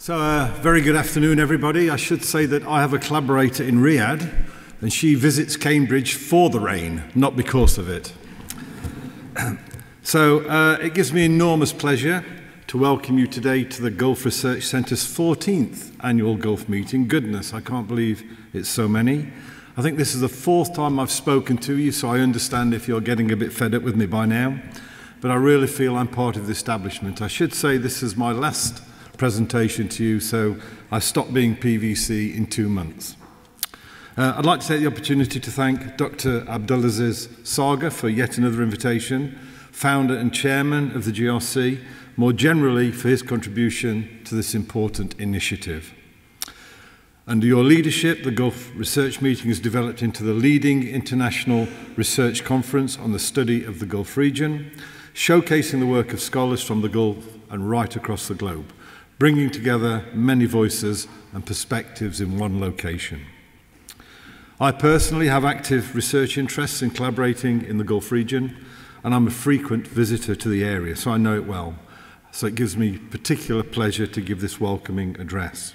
So, uh, very good afternoon, everybody. I should say that I have a collaborator in Riyadh, and she visits Cambridge for the rain, not because of it. so, uh, it gives me enormous pleasure to welcome you today to the Gulf Research Centre's 14th annual Gulf meeting. Goodness, I can't believe it's so many. I think this is the fourth time I've spoken to you, so I understand if you're getting a bit fed up with me by now. But I really feel I'm part of the establishment. I should say this is my last presentation to you, so I stopped being PVC in two months. Uh, I'd like to take the opportunity to thank Dr. Abdulaziz Sager for yet another invitation, founder and chairman of the GRC, more generally for his contribution to this important initiative. Under your leadership, the Gulf Research Meeting has developed into the leading international research conference on the study of the Gulf region, showcasing the work of scholars from the Gulf and right across the globe bringing together many voices and perspectives in one location. I personally have active research interests in collaborating in the Gulf region, and I'm a frequent visitor to the area, so I know it well. So it gives me particular pleasure to give this welcoming address.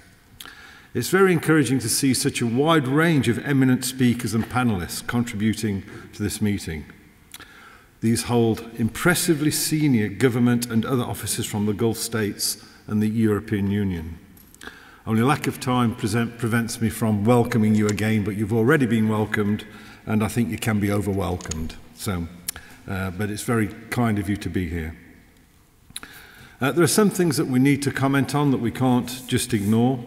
It's very encouraging to see such a wide range of eminent speakers and panelists contributing to this meeting. These hold impressively senior government and other officers from the Gulf states and the European Union. Only lack of time present, prevents me from welcoming you again, but you've already been welcomed, and I think you can be overwelcomed. So, uh, but it's very kind of you to be here. Uh, there are some things that we need to comment on that we can't just ignore.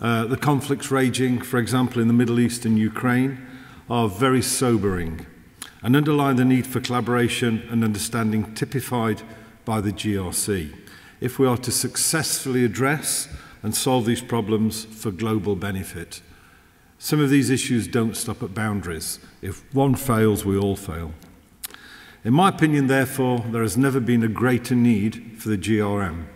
Uh, the conflicts raging, for example, in the Middle East and Ukraine, are very sobering and underline the need for collaboration and understanding typified by the GRC if we are to successfully address and solve these problems for global benefit. Some of these issues don't stop at boundaries. If one fails, we all fail. In my opinion, therefore, there has never been a greater need for the GRM,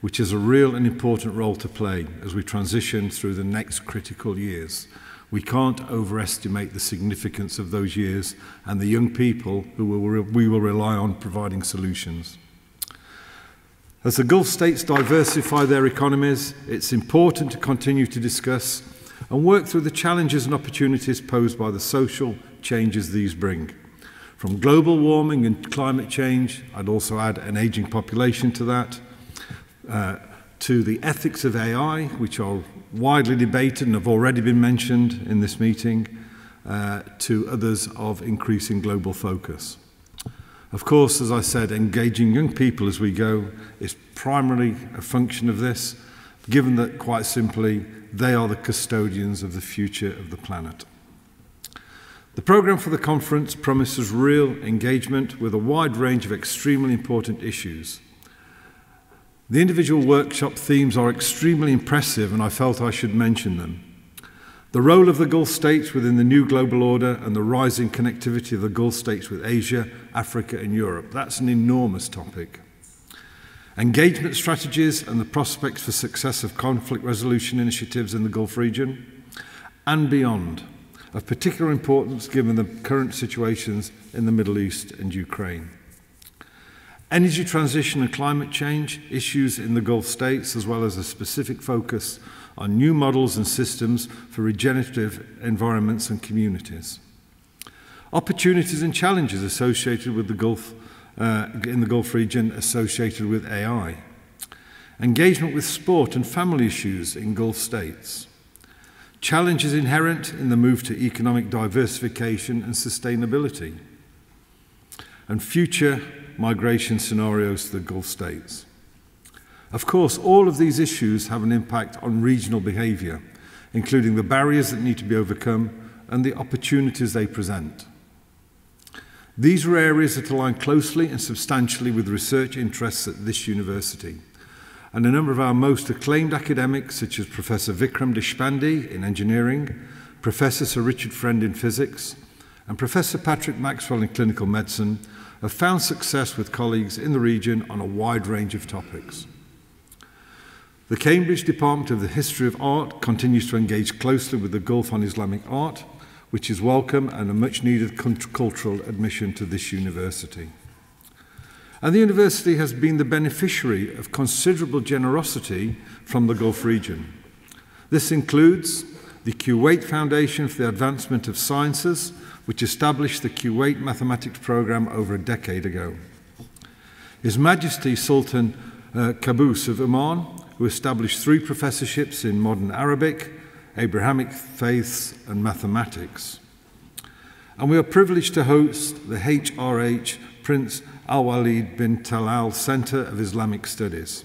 which has a real and important role to play as we transition through the next critical years. We can't overestimate the significance of those years and the young people who we will rely on providing solutions. As the Gulf states diversify their economies, it's important to continue to discuss and work through the challenges and opportunities posed by the social changes these bring. From global warming and climate change, I'd also add an aging population to that, uh, to the ethics of AI, which are widely debated and have already been mentioned in this meeting, uh, to others of increasing global focus. Of course, as I said, engaging young people as we go is primarily a function of this, given that quite simply they are the custodians of the future of the planet. The programme for the conference promises real engagement with a wide range of extremely important issues. The individual workshop themes are extremely impressive, and I felt I should mention them. The role of the Gulf states within the new global order and the rising connectivity of the Gulf states with Asia, Africa, and Europe. That's an enormous topic. Engagement strategies and the prospects for success of conflict resolution initiatives in the Gulf region and beyond, of particular importance given the current situations in the Middle East and Ukraine. Energy transition and climate change issues in the Gulf states, as well as a specific focus on new models and systems for regenerative environments and communities. Opportunities and challenges associated with the Gulf, uh, in the Gulf region associated with AI. Engagement with sport and family issues in Gulf states. Challenges inherent in the move to economic diversification and sustainability. And future migration scenarios to the Gulf states. Of course, all of these issues have an impact on regional behaviour, including the barriers that need to be overcome and the opportunities they present. These are areas that align closely and substantially with research interests at this university. And a number of our most acclaimed academics, such as Professor Vikram Deshpande in engineering, Professor Sir Richard Friend in physics, and Professor Patrick Maxwell in clinical medicine, have found success with colleagues in the region on a wide range of topics. The Cambridge Department of the History of Art continues to engage closely with the Gulf on Islamic art, which is welcome and a much needed cultural admission to this university. And the university has been the beneficiary of considerable generosity from the Gulf region. This includes the Kuwait Foundation for the Advancement of Sciences, which established the Kuwait Mathematics Program over a decade ago. His Majesty Sultan uh, Qaboos of Oman, who established three professorships in modern Arabic, Abrahamic faiths, and mathematics. And we are privileged to host the HRH Prince Alwaleed bin Talal Center of Islamic Studies,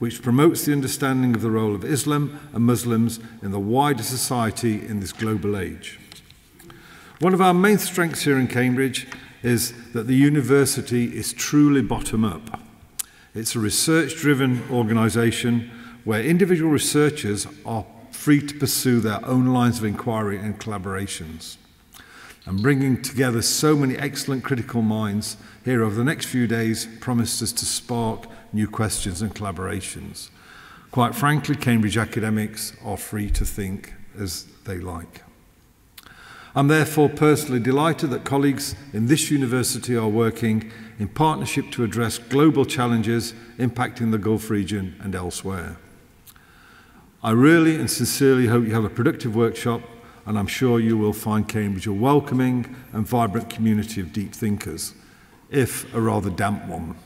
which promotes the understanding of the role of Islam and Muslims in the wider society in this global age. One of our main strengths here in Cambridge is that the university is truly bottom up. It's a research driven organisation where individual researchers are free to pursue their own lines of inquiry and collaborations. And bringing together so many excellent critical minds here over the next few days promises to spark new questions and collaborations. Quite frankly, Cambridge academics are free to think as they like. I'm therefore personally delighted that colleagues in this university are working in partnership to address global challenges impacting the Gulf region and elsewhere. I really and sincerely hope you have a productive workshop and I'm sure you will find Cambridge a welcoming and vibrant community of deep thinkers, if a rather damp one.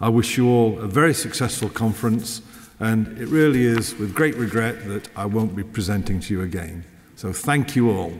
I wish you all a very successful conference, and it really is with great regret that I won't be presenting to you again. So thank you all.